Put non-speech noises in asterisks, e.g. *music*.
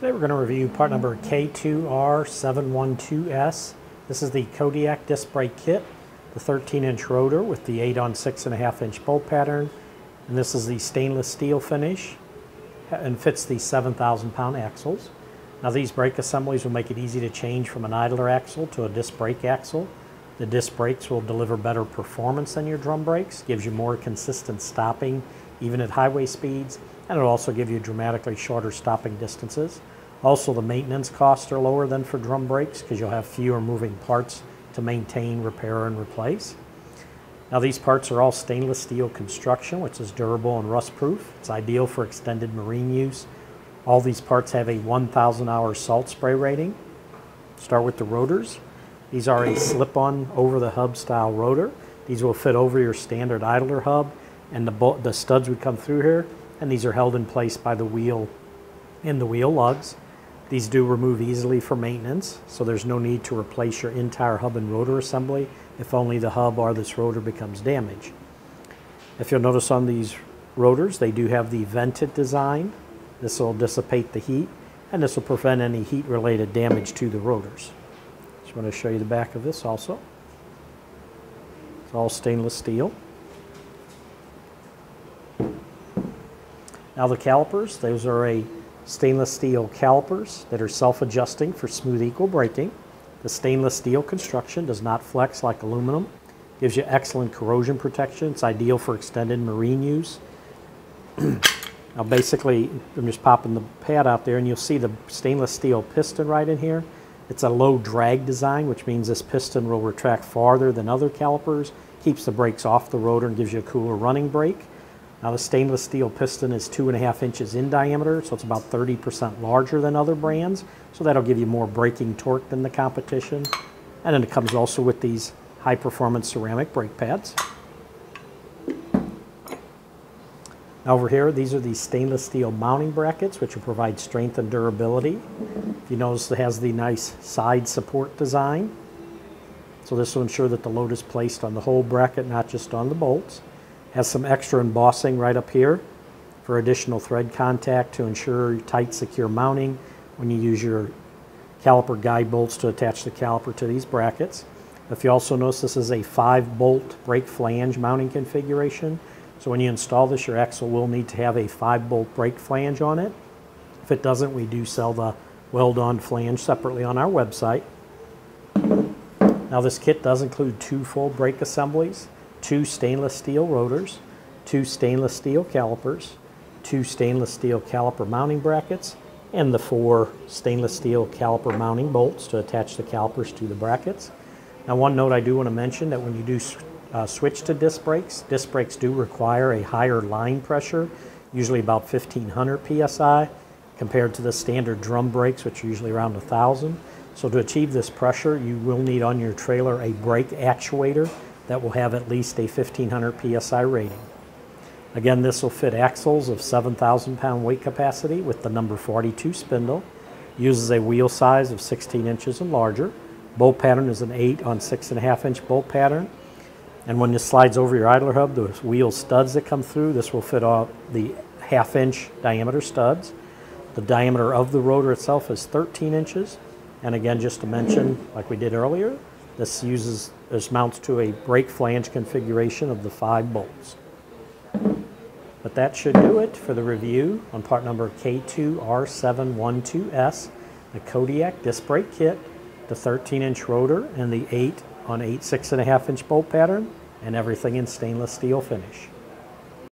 Today we're going to review part number K2R712S. This is the Kodiak disc brake kit, the 13 inch rotor with the 8 on 6.5 inch bolt pattern. And this is the stainless steel finish and fits the 7,000 pound axles. Now these brake assemblies will make it easy to change from an idler axle to a disc brake axle. The disc brakes will deliver better performance than your drum brakes, gives you more consistent stopping even at highway speeds, and it'll also give you dramatically shorter stopping distances. Also, the maintenance costs are lower than for drum brakes because you'll have fewer moving parts to maintain, repair, and replace. Now these parts are all stainless steel construction, which is durable and rust proof. It's ideal for extended marine use. All these parts have a 1,000 hour salt spray rating. Start with the rotors. These are a slip-on over the hub style rotor. These will fit over your standard idler hub and the, the studs would come through here and these are held in place by the wheel in the wheel lugs. These do remove easily for maintenance, so there's no need to replace your entire hub and rotor assembly if only the hub or this rotor becomes damaged. If you'll notice on these rotors, they do have the vented design. This will dissipate the heat, and this will prevent any heat-related damage to the rotors. Just want to show you the back of this also. It's all stainless steel. Now the calipers, those are a stainless steel calipers that are self-adjusting for smooth equal braking. The stainless steel construction does not flex like aluminum. Gives you excellent corrosion protection. It's ideal for extended marine use. *clears throat* now basically, I'm just popping the pad out there and you'll see the stainless steel piston right in here. It's a low drag design, which means this piston will retract farther than other calipers, keeps the brakes off the rotor and gives you a cooler running brake. Now the stainless steel piston is two and a half inches in diameter, so it's about 30% larger than other brands. So that'll give you more braking torque than the competition. And then it comes also with these high performance ceramic brake pads. Now over here, these are the stainless steel mounting brackets, which will provide strength and durability. You notice, it has the nice side support design. So this will ensure that the load is placed on the whole bracket, not just on the bolts. Has some extra embossing right up here for additional thread contact to ensure tight, secure mounting when you use your caliper guide bolts to attach the caliper to these brackets. If you also notice, this is a 5-bolt brake flange mounting configuration. So when you install this, your axle will need to have a 5-bolt brake flange on it. If it doesn't, we do sell the weld-on flange separately on our website. Now this kit does include two full brake assemblies two stainless steel rotors, two stainless steel calipers, two stainless steel caliper mounting brackets, and the four stainless steel caliper mounting bolts to attach the calipers to the brackets. Now one note I do want to mention that when you do uh, switch to disc brakes, disc brakes do require a higher line pressure, usually about 1500 psi, compared to the standard drum brakes, which are usually around 1000. So to achieve this pressure, you will need on your trailer a brake actuator that will have at least a 1500 psi rating. Again, this will fit axles of 7,000 pound weight capacity with the number 42 spindle. Uses a wheel size of 16 inches and larger. Bolt pattern is an 8 on 6.5 inch bolt pattern. And when this slides over your idler hub, the wheel studs that come through, this will fit all the half inch diameter studs. The diameter of the rotor itself is 13 inches. And again, just to mention, like we did earlier, this uses this mounts to a brake flange configuration of the five bolts. But that should do it for the review on part number K2R712S, the Kodiak disc brake kit, the 13 inch rotor, and the 8 on 8 6.5 inch bolt pattern, and everything in stainless steel finish.